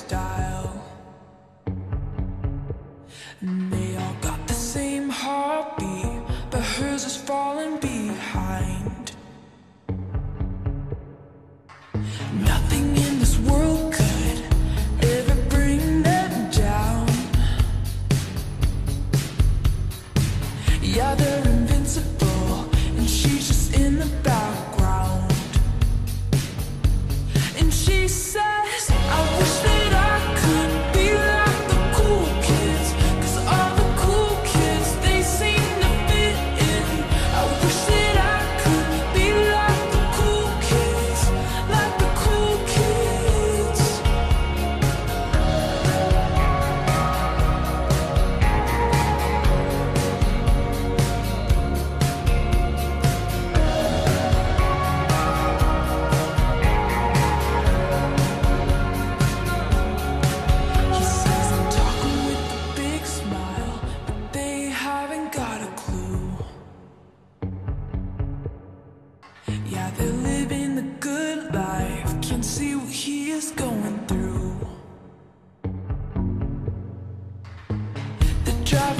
style. And they all got the same heartbeat But hers is falling behind. Yeah, they're living the good life. Can see what he is going through. The drive